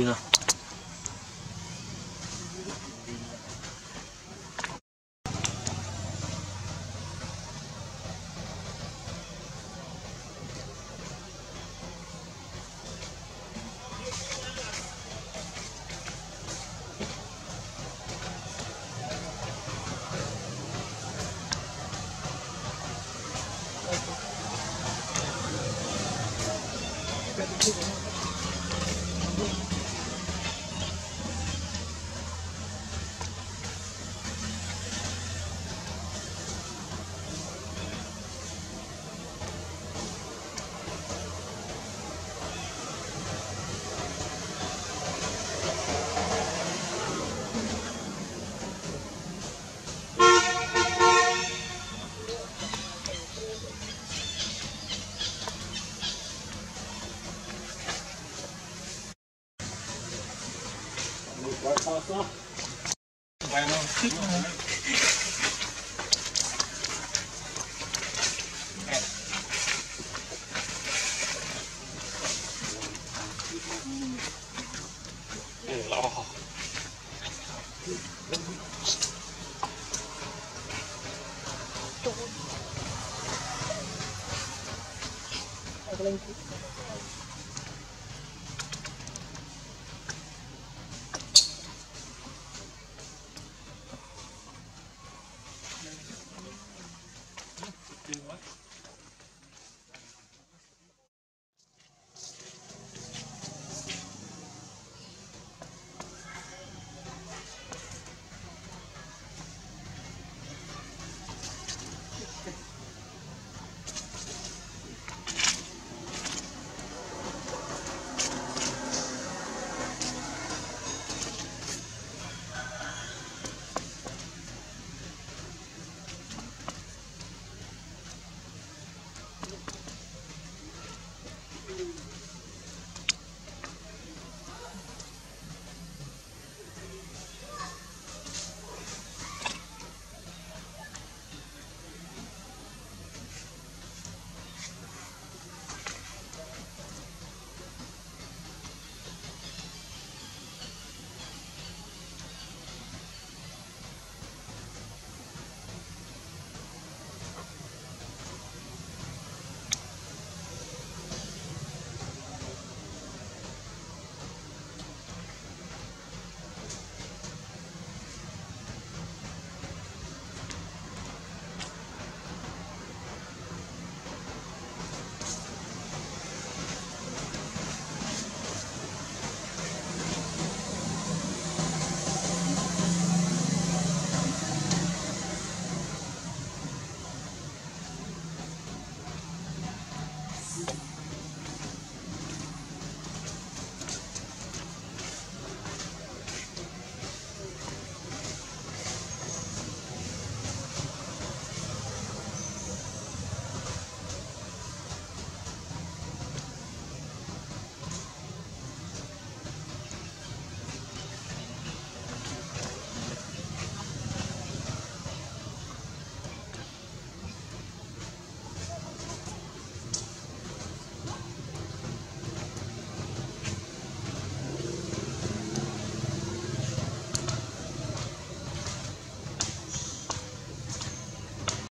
비나 quay nó thích